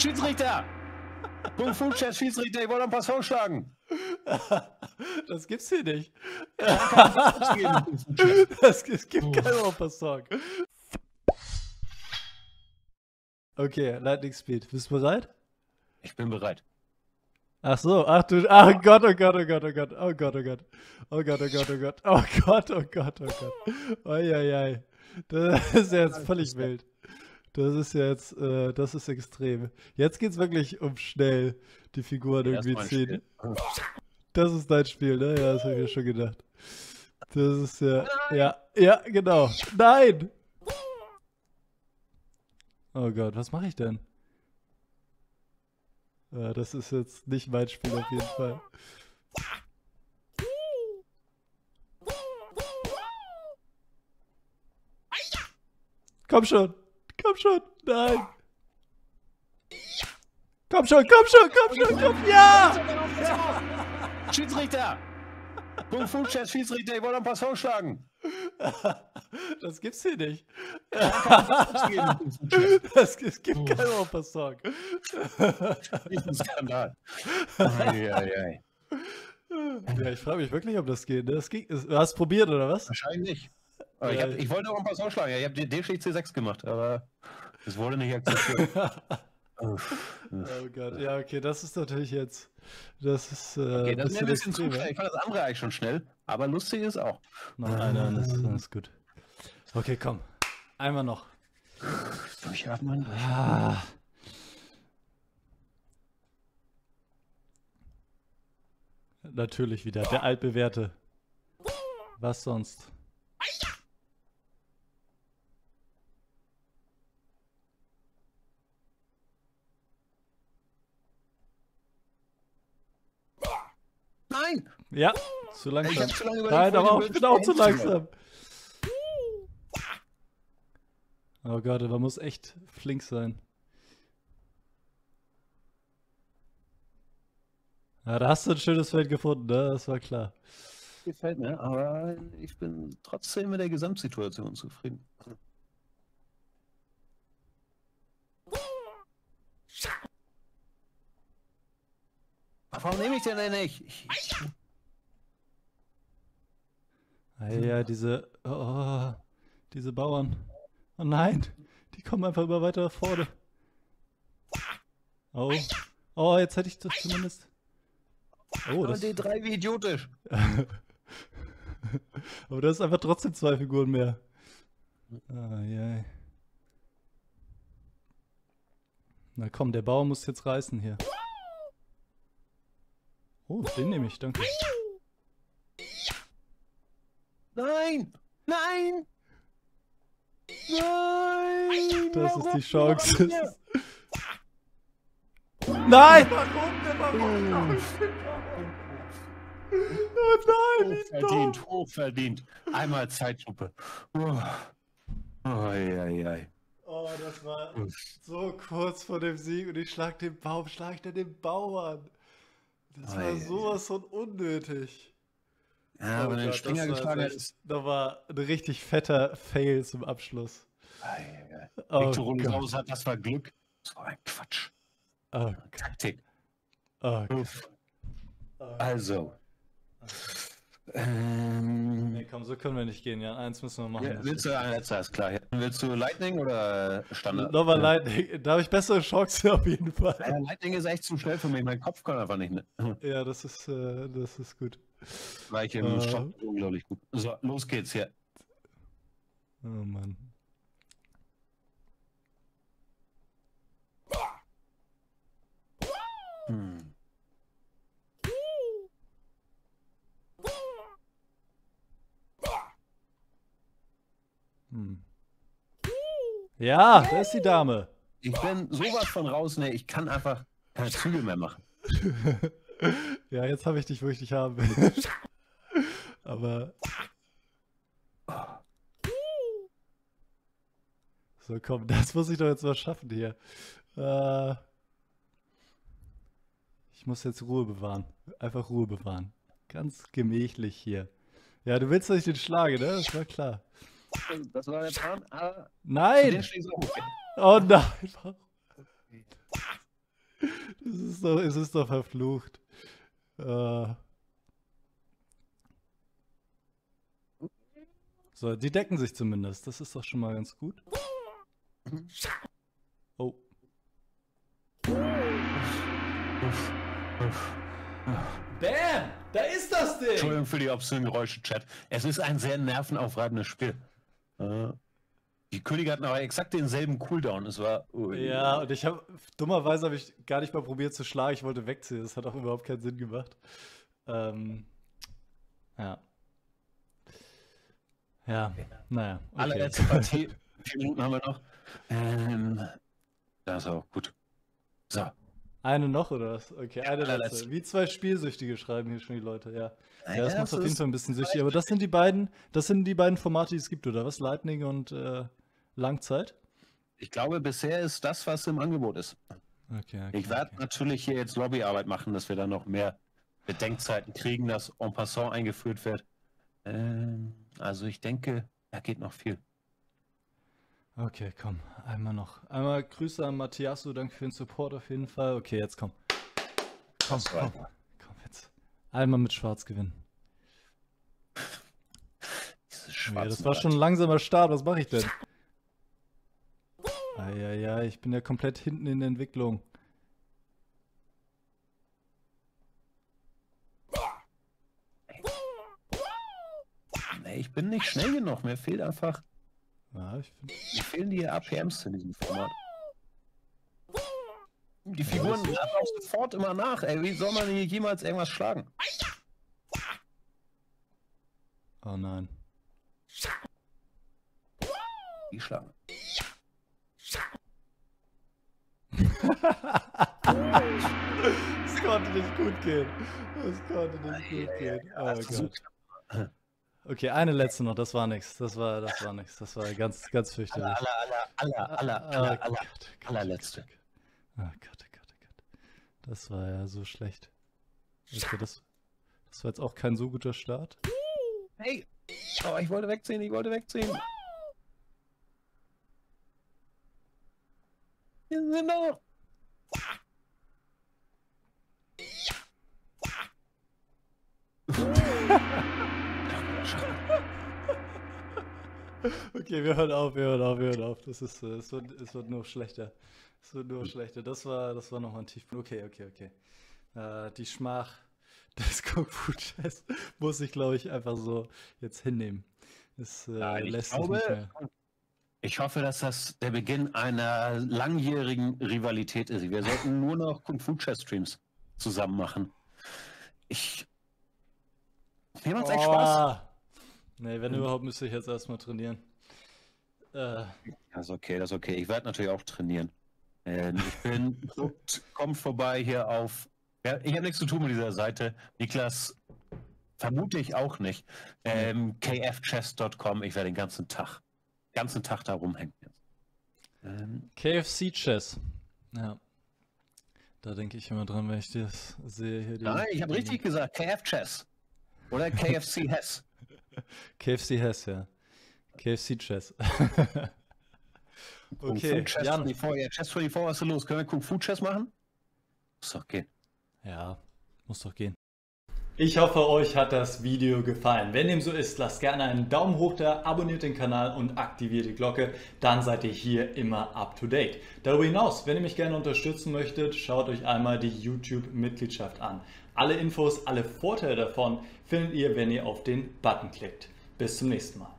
Schiedsrichter! Kung Fu Schiedsrichter, ich wollte ein paar Songs schlagen. Das gibt's hier nicht. Das, es gibt keinen Opa-Song. Okay, Lightning Speed. Bist du bereit? Ich bin bereit. Ach so, ach du, ach Gott, oh Gott, oh Gott, oh Gott, oh Gott, oh Gott, oh Gott, oh Gott, oh Gott, oh Gott, oh Gott, oh Gott, Eieiei. Das ist ja jetzt völlig wild. Das ist jetzt, äh, das ist extrem. Jetzt geht's wirklich um schnell die Figuren irgendwie ziehen. Das ist dein Spiel, ne? Ja, das habe ich mir schon gedacht. Das ist ja, ja, ja, genau. Nein! Oh Gott, was mache ich denn? Ja, das ist jetzt nicht mein Spiel auf jeden Fall. Komm schon! Komm schon! Nein! Komm schon, komm schon, komm schon, komm! Ja! Schiedsrichter! Kung Fu Chess Schiedsrichter, ich wollte ein paar Songs schlagen. Das gibt's hier nicht. Das, es gibt keinen Opa-Song. Ein Skandal. Ei, ei, ei. Ja, ich frage mich wirklich, ob das geht. ne? Das ging, du hast probiert, oder was? Wahrscheinlich. Aber ich, Ja, hab, ich- ich wollte auch ein paar Songs schlagen. Ja, ich habe DSC C6 gemacht, aber es wurde nicht akzeptiert. Oh Gott, ja, okay, das ist natürlich jetzt. Das ist. Äh, Okay, das ist mir ein bisschen zu schnell. Ich fand das andere eigentlich schon schnell, aber lustig ist auch. Nein, nein, das ist, das ist gut. Okay, komm. Einmal noch. Durchatmen. Ah. Natürlich wieder, der altbewährte. Was sonst? Nein! Ja, zu Ich langsam. hab zu lange überlegt, Nein, aber ich auch, ich bin auch zu langsam. Oh Gott, man muss echt flink sein. Ja, da hast du ein schönes Feld gefunden, ne? Das war klar. Gefällt mir, aber ich bin trotzdem mit der Gesamtsituation zufrieden. Warum nehme ich den denn nicht? Ich, Ah, ja, diese. Oh, diese Bauern. Oh nein, die kommen einfach immer weiter nach vorne. Oh. Oh, jetzt hätte ich das zumindest. Oh, das, D3 wie idiotisch. aber das ist einfach trotzdem zwei Figuren mehr. Ah, ja. Na komm, der Bauer muss jetzt reißen hier. Oh, den nehme ich, danke. Nein! Nein! Nein! Das ist die Chance. Nein! Warum? Oh nein, wie Hochverdient, dumm. hochverdient. Einmal Zeitlupe. Oh. Ei, ei, ei. Oh, das war so kurz vor dem Sieg und ich schlag den Baum, schlag dann den Bauern. Das war sowas von unnötig. Ja, wenn er den Springer das war geschlagen hat. Da war ein richtig fetter Fail zum Abschluss. Ei. Oh Victor. Rolisaurus hat, das war Glück. So ein Quatsch. Oh, Taktik. oh, Uff. oh. Ähm, Nee, komm, so können wir nicht gehen, ja. Eins müssen wir machen. ja, willst du ein letzter, ist klar. Willst du Lightning oder Standard? Nochmal Lightning. Da habe ich bessere Chancen auf jeden Fall. Ja, Lightning ist echt zu schnell für mich. Mein Kopf kann einfach nicht. Ne? Ja, das ist, äh, das ist gut. Weil ich im Äh. Unglaublich gut. So, los geht's hier. Oh Mann. Hm. Ja, da ist die Dame. Ich bin sowas von raus, ne? Ich kann einfach keine Zügel mehr machen. Ja, jetzt habe ich dich, wo ich dich haben will. Aber. So, komm, das muss ich doch jetzt mal schaffen hier. Äh, ich muss jetzt Ruhe bewahren. Einfach Ruhe bewahren. Ganz gemächlich hier. Ja, du willst, dass ich den schlage, ne? Das war klar. Das war der Plan. Aber Nein! Oh nein! warum? Es ist doch, es ist doch verflucht. Äh. So, die decken sich zumindest. Das ist doch schon mal ganz gut. Oh. Bam! Da ist das Ding! Entschuldigung für die obszönen Geräusche, Chat. Es ist ein sehr nervenaufreibendes Spiel. Äh, die Könige hatten aber exakt denselben Cooldown. Es war. Ui. Ja, und ich habe dummerweise habe ich gar nicht mal probiert zu schlagen. Ich wollte wegziehen. Das hat auch überhaupt keinen Sinn gemacht. Ähm, ja. Ja, naja. Okay. Allerletzte Partie. Vier Minuten haben wir noch. Ähm, das ist auch gut. So. Eine noch oder was? Okay, eine ja, letzte. Wie zwei Spielsüchtige schreiben hier schon die Leute, ja. Ja, das macht auf jeden Fall ein bisschen süchtig. Aber das sind die beiden, das sind die beiden Formate, die es gibt, oder was? Lightning und äh, Langzeit? Ich glaube, bisher ist das, was im Angebot ist. Okay, okay, ich werde okay. natürlich hier jetzt Lobbyarbeit machen, dass wir dann noch mehr Bedenkzeiten kriegen, dass en passant eingeführt wird. Ähm, also ich denke, da geht noch viel. Okay, komm, einmal noch. Einmal Grüße an Matthiasu, danke für den Support auf jeden Fall. Okay, jetzt komm. Komm, komm, komm jetzt. Einmal mit Schwarz gewinnen. Ja, das war schon ein langsamer Start, was mache ich denn? Ja, ich bin ja komplett hinten in der Entwicklung. Nee, ich bin nicht schnell genug, mir fehlt einfach ja, ich find... Mir fehlen die APMs in diesem Format. Die Figuren laden auch sofort immer nach, ey. Wie soll man hier jemals irgendwas schlagen? Oh nein. Die schlagen. das konnte nicht gut gehen. Das konnte nicht gut gehen. Oh Gott. Okay, eine letzte noch, das war nichts. Das war, das war nichts. Das war ganz, ganz fürchterlich. Aller, aller, aller, aller, aller, aller, allerletzte. Oh Gott, oh Gott, oh Gott. Das war ja so schlecht. Okay, das, das war jetzt auch kein so guter Start. Hey! Oh, ich wollte wegziehen, ich wollte wegziehen. Hier sind noch. Okay, wir hören auf, wir hören auf, wir hören auf. Das ist, äh, es wird, es wird nur schlechter. Es wird nur schlechter. Das war, das war nochmal ein Tiefpunkt. Okay, okay, okay. Äh, die Schmach des Kung Fu Chess muss ich, glaube ich, einfach so jetzt hinnehmen. Es äh, ja, lässt glaube, sich nicht mehr. Ich hoffe, dass das der Beginn einer langjährigen Rivalität ist. Wir sollten nur noch Kung Fu Chess Streams zusammen machen. Ich. Mir macht's echt Spaß. Nee, wenn überhaupt, müsste ich jetzt erstmal trainieren. Äh. Das ist okay, das ist okay. Ich werde natürlich auch trainieren. Ähm, ich bin, guckt, kommt vorbei hier auf. Ja, ich habe nichts zu tun mit dieser Seite. Niklas, vermute ich auch nicht. Ähm, kfchess.com. Ich werde den ganzen Tag, ganzen Tag da rumhängen. Ähm, KFC Chess. Ja. Da denke ich immer dran, wenn ich das sehe. Hier Nein, ich habe richtig gesagt. KF Chess. Oder KFC Hess. KFC Hess, ja. KFC Chess. okay, Chess Jan. 24, ja, Chess 24, was ist los? Können wir Kung Fu Chess machen? Muss doch gehen. Ja, muss doch gehen. Ich hoffe, euch hat das Video gefallen. Wenn dem so ist, lasst gerne einen Daumen hoch da, abonniert den Kanal und aktiviert die Glocke. Dann seid ihr hier immer up to date. Darüber hinaus, wenn ihr mich gerne unterstützen möchtet, schaut euch einmal die YouTube-Mitgliedschaft an. Alle Infos, alle Vorteile davon findet ihr, wenn ihr auf den Button klickt. Bis zum nächsten Mal.